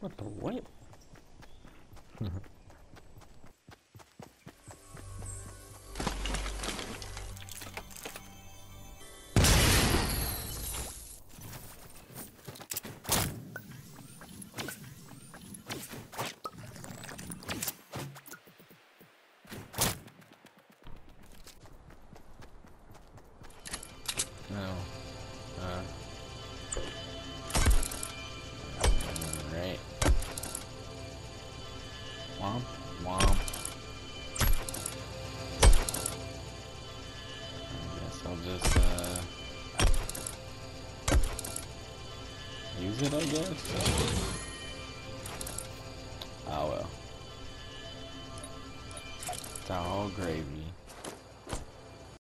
What the what? No. Womp, womp. I guess I'll just, uh... Use it, I guess? Oh well. It's all gravy.